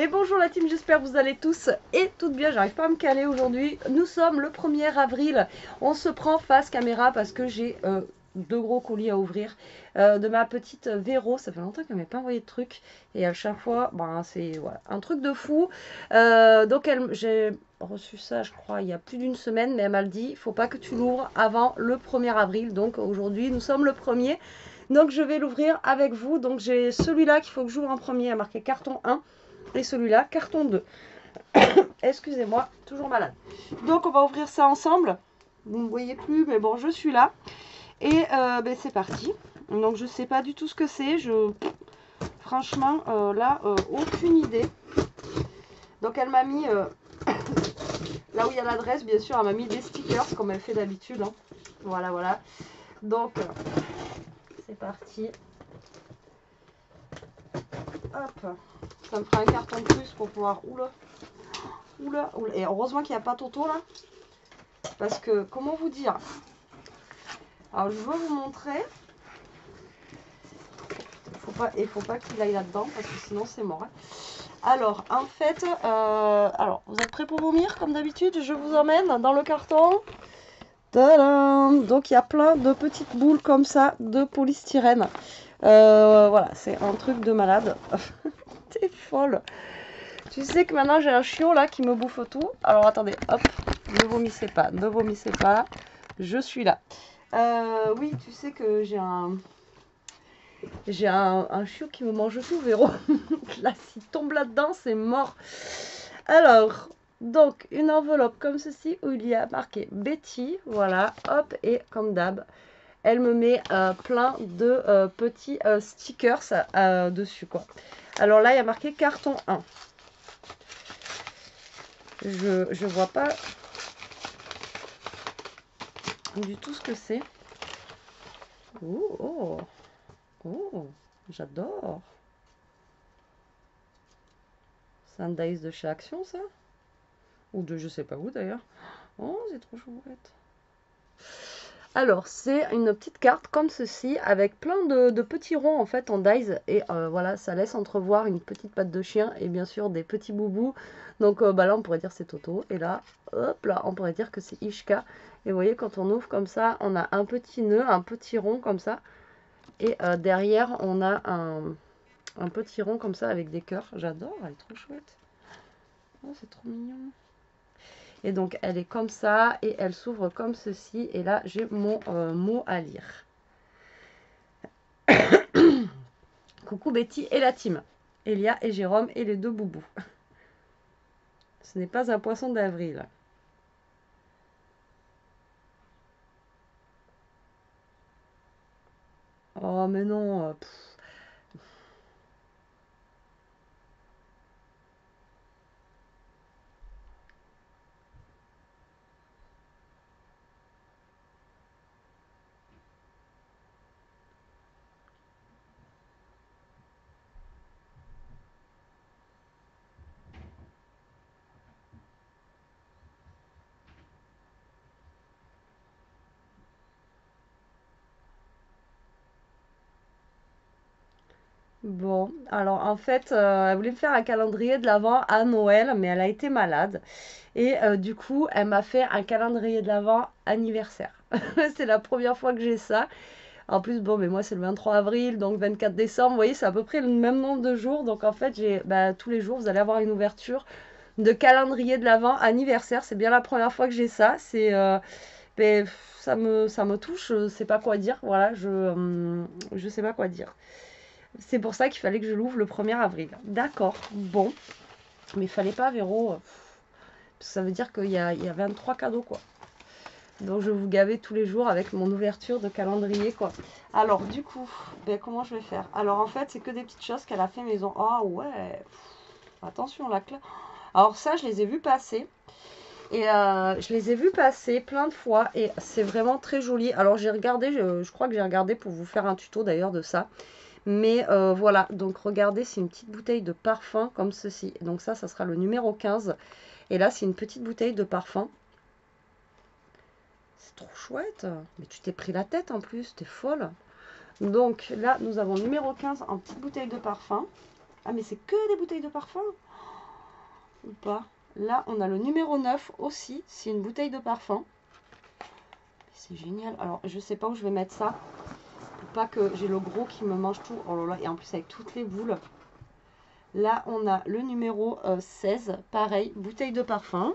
Et bonjour la team, j'espère que vous allez tous et toutes bien. J'arrive pas à me caler aujourd'hui. Nous sommes le 1er avril. On se prend face caméra parce que j'ai euh, deux gros colis à ouvrir euh, de ma petite Véro. Ça fait longtemps qu'elle m'avait pas envoyé de trucs. Et à chaque fois, ben, c'est un truc de fou. Euh, donc j'ai reçu ça, je crois, il y a plus d'une semaine. Mais elle m'a dit, il faut pas que tu l'ouvres avant le 1er avril. Donc aujourd'hui, nous sommes le 1er. Donc je vais l'ouvrir avec vous. Donc j'ai celui-là qu'il faut que j'ouvre en premier. A marqué carton 1 et celui-là, carton 2. Excusez-moi, toujours malade. Donc on va ouvrir ça ensemble. Vous ne me voyez plus, mais bon, je suis là. Et euh, ben, c'est parti. Donc je sais pas du tout ce que c'est. Je Franchement, euh, là, euh, aucune idée. Donc elle m'a mis... là où il y a l'adresse, bien sûr, elle m'a mis des stickers, comme elle fait d'habitude. Hein. Voilà, voilà. Donc, c'est parti. Ça me fera un carton de plus pour pouvoir... Oula. Oula. Oula. Et heureusement qu'il n'y a pas Toto là. Parce que, comment vous dire? Alors, je veux vous montrer. Faut pas, faut pas qu'il aille là-dedans parce que sinon c'est mort. Hein. Alors, en fait, euh, alors, vous êtes prêts pour vomir comme d'habitude? Je vous emmène dans le carton. Donc, il y a plein de petites boules comme ça de polystyrène. Euh, voilà, c'est un truc de malade. T'es folle. Tu sais que maintenant j'ai un chiot là qui me bouffe tout. Alors attendez, hop, ne vomissez pas, ne vomissez pas. Je suis là. Euh, oui, tu sais que j'ai un... J'ai un, chiot qui me mange tout, Véro. là, s'il tombe là-dedans, c'est mort. Alors, donc, une enveloppe comme ceci où il y a marqué Betty. Voilà, hop, et comme d'hab, elle me met euh, plein de euh, petits euh, stickers dessus. quoi. Alors là, il y a marqué carton 1. Je vois pas du tout ce que c'est. Oh, oh, oh j'adore. C'est de chez Action, ça? Ou de je sais pas où, d'ailleurs. Oh, c'est trop chouette. Alors, c'est une petite carte comme ceci, avec plein de, petits ronds en fait en dies. Et euh, voilà, ça laisse entrevoir une petite patte de chien et bien sûr des petits boubous. Donc euh, bah là, on pourrait dire c'est Toto. Et là, hop là, on pourrait dire que c'est Ishka. Et vous voyez, quand on ouvre comme ça, on a un petit nœud, un petit rond comme ça. Et euh, derrière, on a un, un petit rond comme ça avec des cœurs. J'adore, elle est trop chouette. Oh, c'est trop mignon. Et donc, elle est comme ça et elle s'ouvre comme ceci. Et là, j'ai mon euh, mot à lire. Coucou Betty et la team. Elia et Jérôme et les deux boubous. Ce n'est pas un poisson d'avril. Oh, mais non. Euh, Bon, alors en fait, euh, elle voulait me faire un calendrier de l'Avent à Noël, mais elle a été malade. Et euh, du coup, elle m'a fait un calendrier de l'Avent anniversaire. c'est la première fois que j'ai ça. En plus, bon, mais moi, c'est le 23 avril, donc 24 décembre. Vous voyez, c'est à peu près le même nombre de jours. Donc en fait, j'ai bah, tous les jours, vous allez avoir une ouverture de calendrier de l'Avent anniversaire. C'est bien la première fois que j'ai ça. C'est... Euh, ben, ça, me, touche, je sais pas quoi dire. Voilà, je, hum, je sais pas quoi dire. C'est pour ça qu'il fallait que je l'ouvre le 1er avril. D'accord, bon. Mais il fallait pas, Véro. Euh, ça veut dire qu'il y, a, 23 cadeaux, quoi. Donc je vous gaver tous les jours avec mon ouverture de calendrier, quoi. Alors, du coup, ben, comment je vais faire? Alors, en fait, c'est que des petites choses qu'elle a fait maison. Ah ouais Attention, la clé. Alors ça, je les ai vus passer. Et euh, je les ai vus passer plein de fois et c'est vraiment très joli. Alors j'ai regardé, je, crois que j'ai regardé pour vous faire un tuto d'ailleurs de ça. Mais euh, voilà, donc regardez, c'est une petite bouteille de parfum comme ceci. Donc ça, ça sera le numéro 15. Et là, c'est une petite bouteille de parfum. C'est trop chouette. Mais tu t'es pris la tête en plus, t'es folle. Donc là, nous avons numéro 15 en petite bouteille de parfum. Ah, mais c'est que des bouteilles de parfum ou pas Là, on a le numéro 9 aussi. C'est une bouteille de parfum. C'est génial. Alors, je sais pas où je vais mettre ça. Pas que j'ai le gros qui me mange tout. Oh là là, et en plus avec toutes les boules. Là, on a le numéro 16. Euh, Pareil, bouteille de parfum.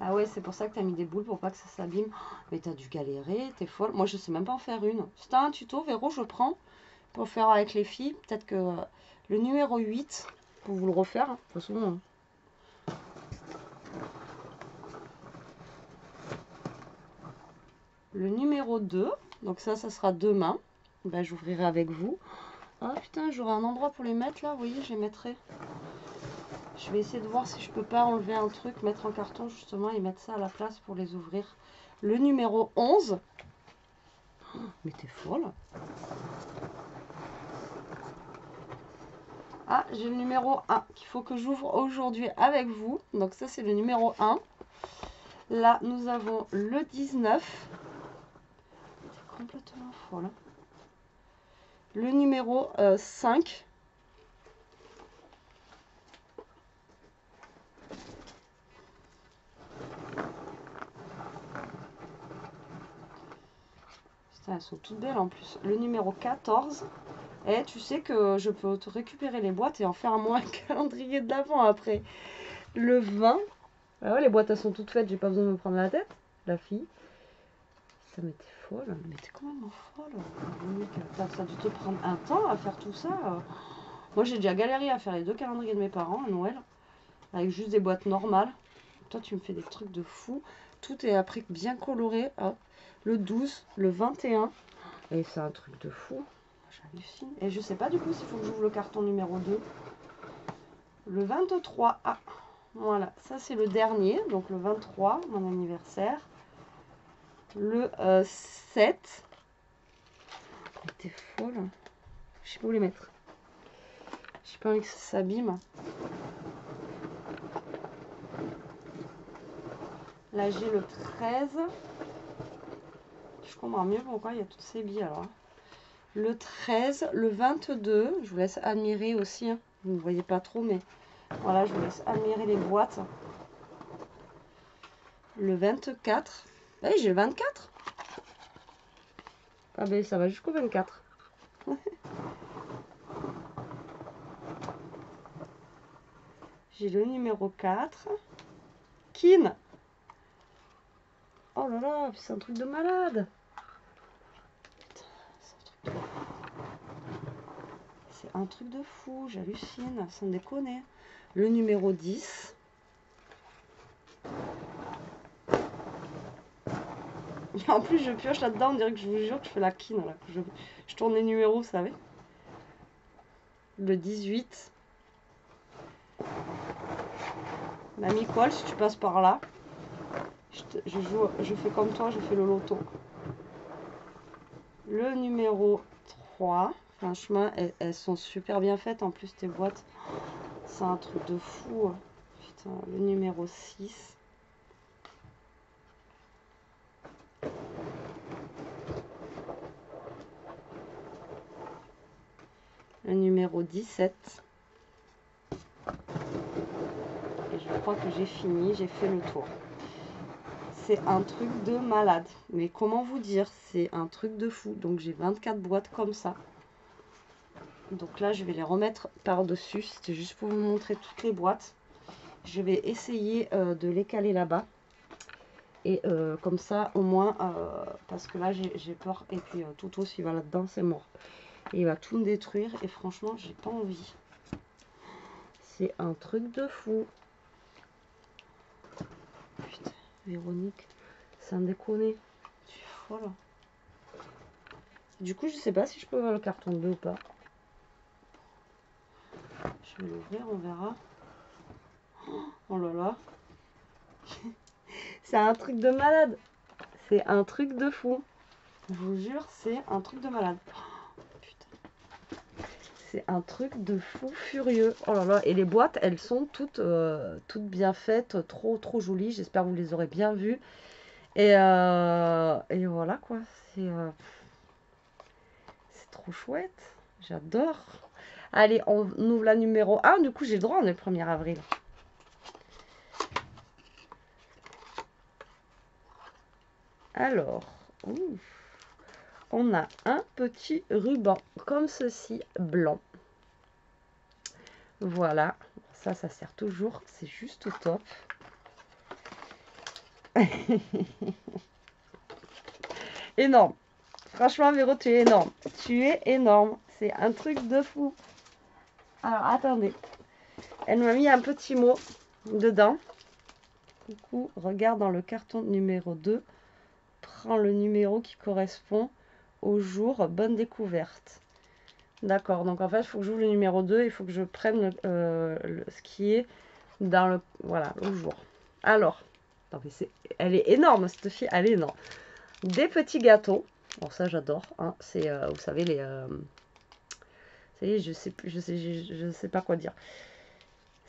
Ah ouais, c'est pour ça que tu as mis des boules pour pas que ça s'abîme. Mais tu as dû galérer, t'es folle. Moi, je sais même pas en faire une. C'est un tuto, Véro, je prends pour faire avec les filles. Peut-être que le numéro 8, pour vous le refaire. Hein. De toute façon, le numéro 2, donc ça, ça sera demain. Ben, J'ouvrirai avec vous. Ah putain, j'aurai un endroit pour les mettre là. Vous voyez, je les mettrai. Je vais essayer de voir si je peux pas enlever un truc, mettre en carton justement et mettre ça à la place pour les ouvrir. Le numéro 11. mais t'es folle. Ah, j'ai le numéro 1 qu'il faut que j'ouvre aujourd'hui avec vous. Donc ça, c'est le numéro 1. Là, nous avons le 19. Complètement folle. Le numéro 5. Putain, elles sont toutes belles en plus. Le numéro 14. Et tu sais que je peux te récupérer les boîtes et en faire moi un calendrier de l'avant après. Le 20. Ah les boîtes elles sont toutes faites, j'ai pas besoin de me prendre la tête. La fille. Ça m'était folle. Mais t'es même folle. Ça a dû te prendre un temps à faire tout ça. Moi j'ai déjà galéré à faire les deux calendriers de mes parents à Noël. Avec juste des boîtes normales. Toi tu me fais des trucs de fou. Tout est après bien coloré. Le 12, le 21. Et c'est un truc de fou. J'hallucine. Et je sais pas du coup s'il faut que j'ouvre le carton numéro 2. Le 23. Ah, voilà. Ça, c'est le dernier. Donc le 23, mon anniversaire. Le 7. Euh, t'es folle. Je sais pas où les mettre. J'ai pas envie que ça s'abîme. Là, j'ai le 13. Je comprends mieux pourquoi il y a toutes ces billes alors le 13, le 22. Je vous laisse admirer aussi. Hein. Vous ne voyez pas trop, mais voilà, je vous laisse admirer les boîtes. Le 24. Oui, j'ai le 24. Ah ben, ça va jusqu'au 24. j'ai le numéro 4. Kin. Oh là là, c'est un truc de malade. un truc de fou, j'hallucine, sans déconner. Le numéro 10. En plus, je pioche là-dedans, on dirait que je vous jure que je fais la quine. Là, je, je tourne les numéros, vous savez. Le 18. Mamie Cole, si tu passes par là, je, fais comme toi, je fais le loto. Le numéro 3. Franchement, elles, sont super bien faites. En plus, tes boîtes, c'est un truc de fou. Hein. Putain, le numéro 6. Le numéro 17. Et je crois que j'ai fini, j'ai fait le tour. C'est un truc de malade. Mais comment vous dire C'est un truc de fou. Donc j'ai 24 boîtes comme ça. Donc là, je vais les remettre par-dessus. C'était juste pour vous montrer toutes les boîtes. Je vais essayer euh, de les caler là-bas. Et euh, comme ça, au moins, euh, parce que là, j'ai peur. Et puis, tout aussi va là-dedans, c'est mort. Il va tout me détruire. Et franchement, j'ai pas envie. C'est un truc de fou. Putain, Véronique, sans déconner. Tu es folle. Du coup, je sais pas si je peux avoir le carton bleu ou pas. Je vais l'ouvrir, on verra. Oh là là. c'est un truc de malade. C'est un truc de fou. Je vous jure, c'est un truc de malade. C'est un truc de fou furieux. Oh là là. Et les boîtes, elles sont toutes, euh, toutes bien faites, trop trop jolies. J'espère que vous les aurez bien vues. Et, euh, voilà quoi. C'est euh, c'est trop chouette. J'adore. Allez, on ouvre la numéro 1. Du coup, j'ai le droit, on est le 1er avril. Alors, on a un petit ruban comme ceci, blanc. Voilà, ça, ça sert toujours, c'est juste top. énorme. Franchement, Véro, tu es énorme. Tu es énorme. C'est un truc de fou. Alors, attendez. Elle m'a mis un petit mot dedans. Coucou, regarde dans le carton numéro 2. Prends le numéro qui correspond au jour. Bonne découverte. D'accord, donc en fait, il faut que j'ouvre le numéro 2. Il faut que je prenne euh, ce qui est dans le, voilà, le jour. Alors, elle est énorme, cette fille. Elle est énorme. Des petits gâteaux. Bon, ça, j'adore. Hein. C'est, euh, vous savez, les... Euh, je sais, je, sais, je, sais pas quoi dire.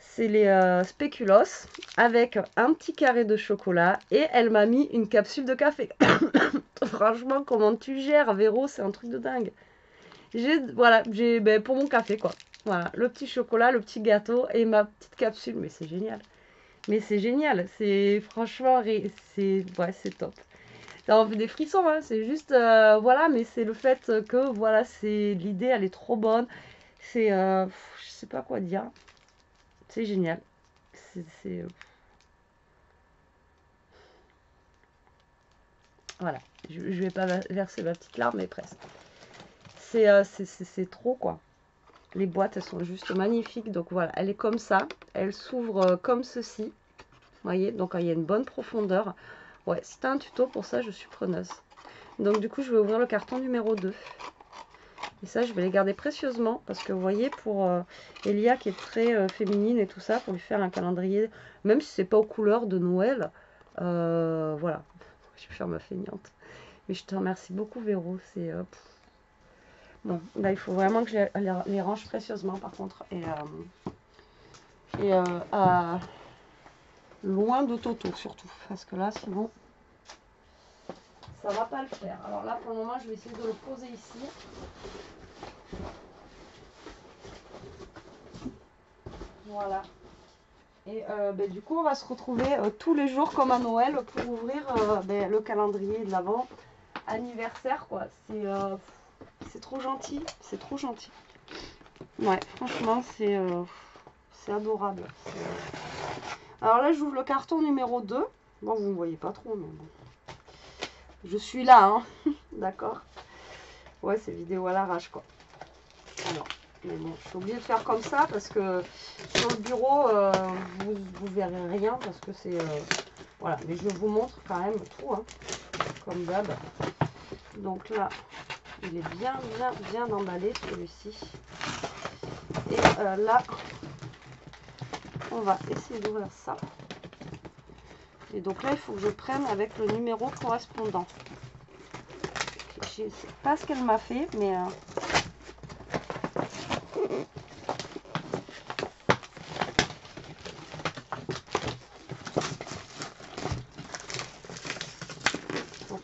C'est les euh, spéculos avec un petit carré de chocolat et elle m'a mis une capsule de café. Franchement, comment tu gères, Véro? C'est un truc de dingue. J'ai, voilà, j'ai ben, pour mon café, quoi. Voilà, le petit chocolat, le petit gâteau et ma petite capsule. Mais c'est génial. Mais c'est génial. C'est franchement, c'est c'est top. Ça fait des frissons, hein. c'est juste, euh, voilà, mais c'est le fait que, voilà, c'est l'idée, elle est trop bonne. C'est, euh, je sais pas quoi dire. C'est génial. C'est, euh, voilà, je, vais pas verser ma petite larme, mais presque. C'est, c'est trop, quoi. Les boîtes, elles sont juste magnifiques. Donc voilà, elle est comme ça. Elle s'ouvre comme ceci. Vous voyez, donc il y a une bonne profondeur. Ouais, tu un tuto pour ça, je suis preneuse. Donc du coup, je vais ouvrir le carton numéro 2. Et ça, je vais les garder précieusement parce que vous voyez, pour euh, Elia qui est très euh, féminine et tout ça, pour lui faire un calendrier, même si c'est pas aux couleurs de Noël, euh, voilà. Je vais faire ma feignante. Mais je te remercie beaucoup, Véro. C'est bon. Là, il faut vraiment que je les, range précieusement, par contre, et et à Loin de Toto surtout. Parce que là, sinon, ça va pas le faire. Alors là, pour le moment, je vais essayer de le poser ici. Voilà. Et euh, ben, du coup, on va se retrouver euh, tous les jours comme à Noël pour ouvrir euh, ben, le calendrier de l'avant anniversaire. quoi. C'est trop gentil. C'est trop gentil. Ouais, franchement, c'est adorable. Alors là, j'ouvre le carton numéro 2. Bon, vous ne voyez pas trop, mais bon. Je suis là, hein. D'accord Ouais, c'est vidéo à l'arrache, quoi. Alors, mais bon, je suis obligée de faire comme ça parce que sur le bureau, euh, vous, vous verrez rien parce que c'est... Euh, voilà, mais je vous montre quand même tout, hein, comme d'hab. Donc là, il est bien, bien, bien emballé, celui-ci. Et euh, là, on va essayer d'ouvrir ça. Et donc là, il faut que je prenne avec le numéro correspondant. Je ne sais pas ce qu'elle m'a fait, mais... Euh,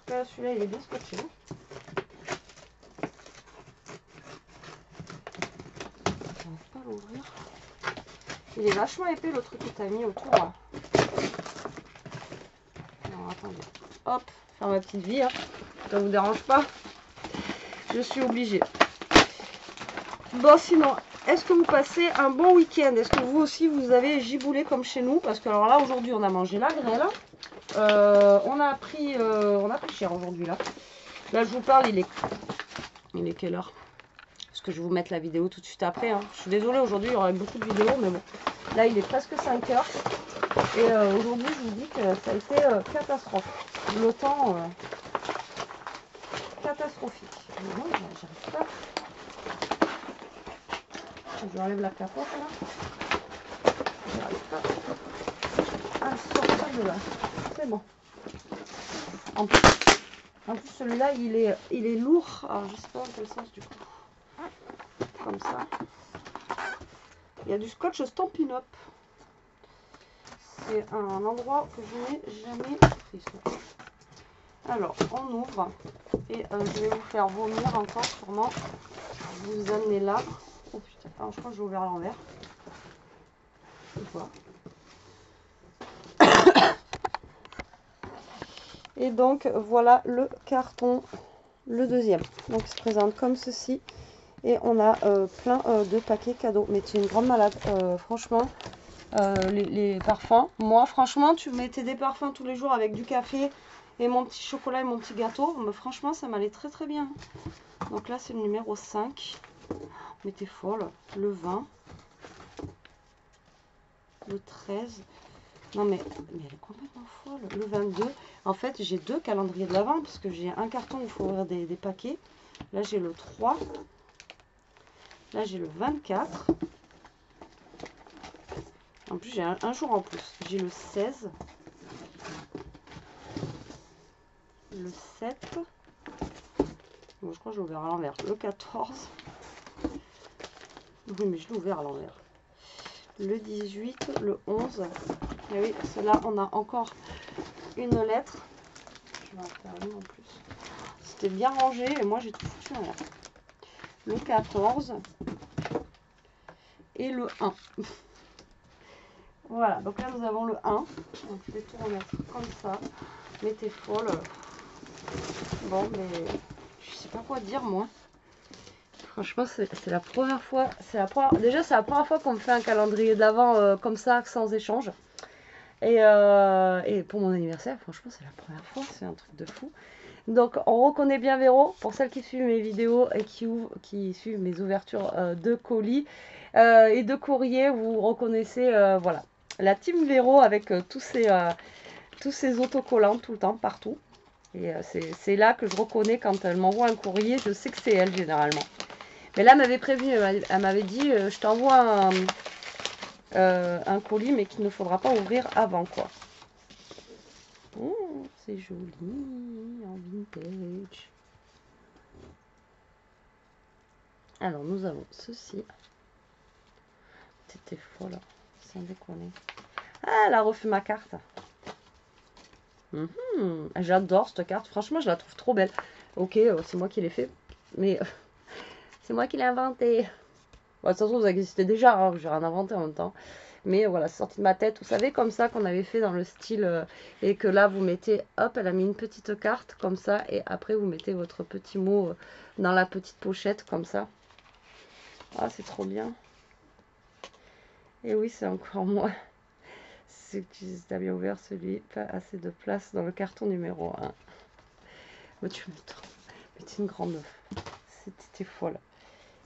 tout cas, celui-là, il est bien scotché. Je pas l'ouvrir. Il est vachement épais le truc que tu as mis autour. Alors attendez. Hop, faire ma petite vie. Hein. Ça vous dérange pas? Je suis obligée. Bon sinon, est-ce que vous passez un bon week-end? Est-ce que vous aussi vous avez giboulé comme chez nous? Parce que alors là aujourd'hui on a mangé la grêle. Euh, on a pris euh, on a cher aujourd'hui là. Là je vous parle, il est il est quelle heure? Que je vais vous mettre la vidéo tout de suite après. Hein. Je suis désolée, aujourd'hui, il y aurait beaucoup de vidéos, mais bon. Là, il est presque 5 heures. Et euh, aujourd'hui, je vous dis que ça a été catastrophe. Temps euh, catastrophique. J'arrive pas. Je enlève la capote là. J'arrive pas à sortir de là. C'est bon. En plus, plus celui-là, il est, il est lourd. Alors, je sais pas dans quel sens du coup comme ça. Il y a du scotch Stampin' Up. C'est un endroit que je n'ai jamais pris. Alors, on ouvre. Et euh, je vais vous faire vomir encore sûrement. Vous amener là. Oh putain. Je crois que j'ai ouvert l'envers. Et donc, voilà le carton, le deuxième. Donc, il se présente comme ceci. Et on a euh, plein euh, de paquets cadeaux. Mais tu es une grande malade, franchement. Les, les, parfums. Moi, franchement, tu mettais des parfums tous les jours avec du café et mon petit chocolat et mon petit gâteau. Mais franchement, ça m'allait très très bien. Donc là, c'est le numéro 5. Mais t'es folle. Le 20. Le 13. Non mais, mais elle est complètement folle. Le 22. En fait, j'ai deux calendriers de l'avant parce que j'ai un carton où il faut ouvrir des, des paquets. Là, j'ai le 3. Là, j'ai le 24. En plus, j'ai un, jour en plus. J'ai le 16. Le 7. Bon, je crois que je l'ai ouvert à l'envers. Le 14. Oui, mais je l'ai ouvert à l'envers. Le 18, le 11. Et oui, cela, on a encore une lettre. Je vais en faire une en plus. C'était bien rangé et moi j'ai tout foutu en l'air le 14 et le 1. voilà, donc là nous avons le 1. Donc je vais tout remettre comme ça. T'es folle. Bon, mais je sais pas quoi dire moi. Franchement, c'est la première fois. La première. Déjà, c'est la première fois qu'on me fait un calendrier d'avant euh, comme ça, sans échange. Et, euh, et pour mon anniversaire, franchement, c'est la première fois. C'est un truc de fou. Donc on reconnaît bien Véro, pour celles qui suivent mes vidéos et qui, suivent mes ouvertures euh, de colis et de courrier, vous reconnaissez voilà, la team Véro avec tous, ces, tous ces autocollants tout le temps, partout. Et c'est là que je reconnais quand elle m'envoie un courrier, je sais que c'est elle généralement. Mais là, elle m'avait prévenu, elle m'avait dit, je t'envoie un, colis, mais qu'il ne faudra pas ouvrir avant, quoi. Oh, c'est joli en vintage. Alors, nous avons ceci. C'était hein, Ah, elle a refait ma carte. Mhm, j'adore cette carte. Franchement, je la trouve trop belle. Ok, euh, c'est moi qui l'ai fait. Mais c'est moi qui l'ai inventé. Bon, de toute façon, ça existait déjà. Hein, J'ai rien inventé en même temps. Mais voilà, c'est sorti de ma tête. Vous savez, comme ça qu'on avait fait dans le style. Euh, et que là, vous mettez, hop, elle a mis une petite carte comme ça. Et après, vous mettez votre petit mot euh, dans la petite pochette comme ça. Ah, c'est trop bien. Et oui, c'est encore moi. C'est que tu as bien ouvert celui. Pas assez de place dans le carton numéro 1. Mais tu me Mais tu une grande. C'était folle.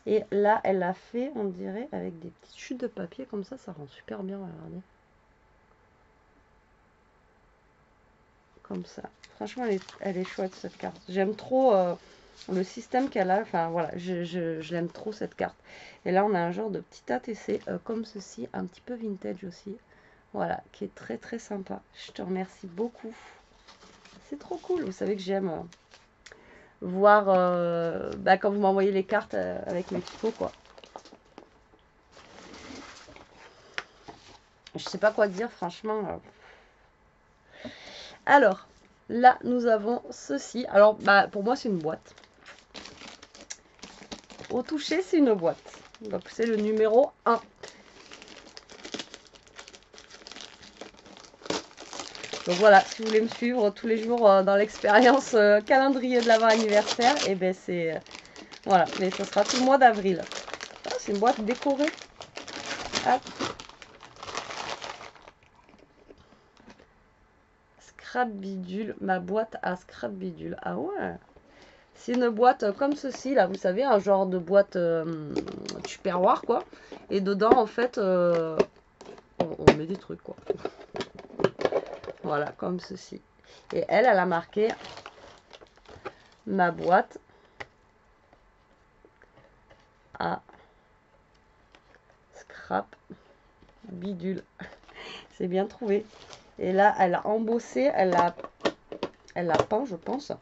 Et là, elle l'a fait, on dirait, avec des petites chutes de papier comme ça. Ça rend super bien, regardez. Comme ça. Franchement, elle est, chouette cette carte. J'aime trop euh, le système qu'elle a. Enfin, voilà, je, l'aime trop cette carte. Et là, on a un genre de petit ATC euh, comme ceci, un petit peu vintage aussi. Voilà, qui est très très sympa. Je te remercie beaucoup. C'est trop cool. Vous savez que j'aime... Euh, voir euh, bah, quand vous m'envoyez les cartes avec mes tutos quoi. Je sais pas quoi dire franchement. Alors, là nous avons ceci. Alors bah pour moi c'est une boîte. Toucher c'est une boîte. Donc c'est le numéro 1. Donc voilà, si vous voulez me suivre tous les jours euh, dans l'expérience euh, calendrier de l'avant anniversaire, et eh ben c'est... Euh, voilà, mais ce sera tout le mois d'avril. Ah, c'est une boîte décorée. Scrap bidule, ma boîte à scrap bidule. Ah ouais c'est une boîte comme ceci, là, vous savez, un genre de boîte tupperware, quoi. Et dedans, en fait, on, on, met des trucs, quoi. Voilà, comme ceci. Et elle, elle a marqué ma boîte à scrap bidule. C'est bien trouvé. Et là, elle a embossé, elle a, elle a peint, je pense.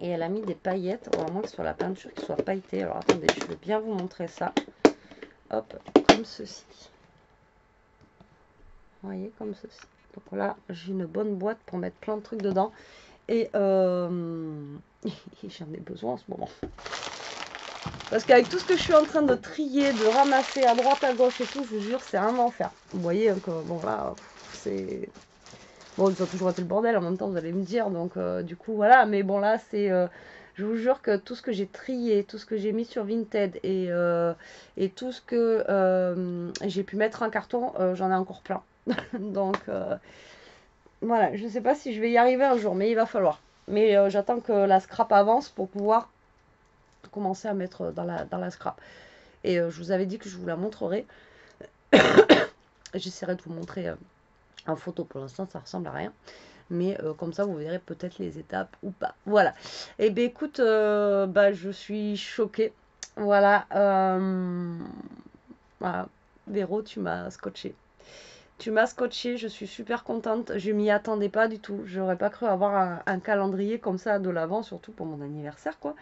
Et elle a mis des paillettes, au moins que sur la peinture qui soit pailletée. Alors attendez, je vais bien vous montrer ça. Hop, comme ceci. Vous voyez, comme ceci. Donc là, j'ai une bonne boîte pour mettre plein de trucs dedans. Et euh, j'en ai besoin en ce moment. Parce qu'avec tout ce que je suis en train de trier, de ramasser à droite, à gauche et tout, je vous jure, c'est un enfer. Vous voyez, que, bon là, c'est... Bon, ça a toujours été le bordel en même temps, vous allez me dire. Donc, euh, du coup, voilà. Mais bon, là, c'est... Euh, je vous jure que tout ce que j'ai trié, tout ce que j'ai mis sur Vinted et, euh, tout ce que j'ai pu mettre en carton, j'en ai encore plein. donc, voilà. Je ne sais pas si je vais y arriver un jour, mais il va falloir. Mais j'attends que la scrap avance pour pouvoir commencer à mettre dans la, dans la scrap. Et je vous avais dit que je vous la montrerai. J'essaierai de vous montrer en photo. Pour l'instant, ça ressemble à rien. Mais euh, comme ça, vous verrez peut-être les étapes ou pas. Voilà. Eh bien écoute, euh, bah, je suis choquée. Voilà. Euh, voilà. Véro, tu m'as scotché. Tu m'as scotché, je suis super contente. Je m'y attendais pas du tout. J'aurais pas cru avoir un, calendrier comme ça de l'avant, surtout pour mon anniversaire, quoi.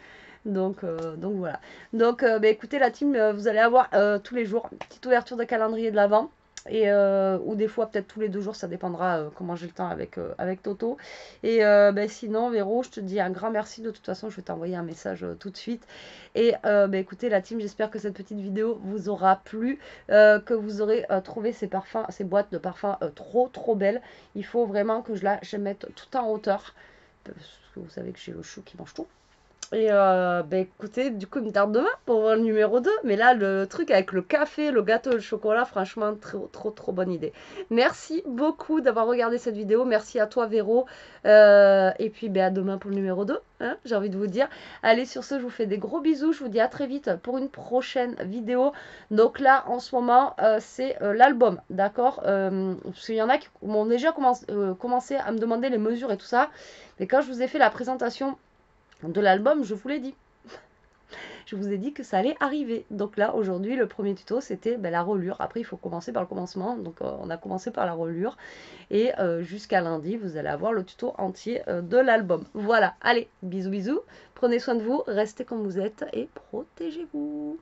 Donc, donc voilà. Donc, bah, écoutez, la team, vous allez avoir tous les jours une petite ouverture de calendrier de l'avant et euh, ou des fois peut-être tous les deux jours ça dépendra euh, comment j'ai le temps avec, euh, avec Toto. Et ben, sinon Véro je te dis un grand merci. De toute façon je vais t'envoyer un message tout de suite. Et ben, écoutez la team j'espère que cette petite vidéo vous aura plu que vous aurez trouvé ces parfums ces boîtes de parfums trop trop belles. Il faut vraiment que je la mette tout en hauteur. Parce que vous savez que j'ai le chou qui mange tout et euh, bah écoutez, du coup, il me tarde demain pour voir le numéro 2. Mais là, le truc avec le café, le gâteau, le chocolat, franchement, trop, trop, trop bonne idée. Merci beaucoup d'avoir regardé cette vidéo. Merci à toi, Véro. Euh, et puis, bah, à demain pour le numéro 2, hein, j'ai envie de vous dire. Allez, sur ce, je vous fais des gros bisous. Je vous dis à très vite pour une prochaine vidéo. Donc là, en ce moment, euh, c'est l'album, d'accord Parce qu'il y en a qui ont déjà commencé à me demander les mesures et tout ça. Mais quand je vous ai fait la présentation de l'album, je vous l'ai dit. je vous ai dit que ça allait arriver. Donc là, aujourd'hui, le premier tuto, c'était ben, la relure. Après, il faut commencer par le commencement. Donc, euh, on a commencé par la relure. Et euh, jusqu'à lundi, vous allez avoir le tuto entier euh, de l'album. Voilà. Allez, bisous, bisous. Prenez soin de vous, restez comme vous êtes et protégez-vous.